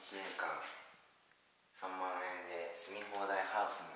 1年間3万円で住み放題ハウスの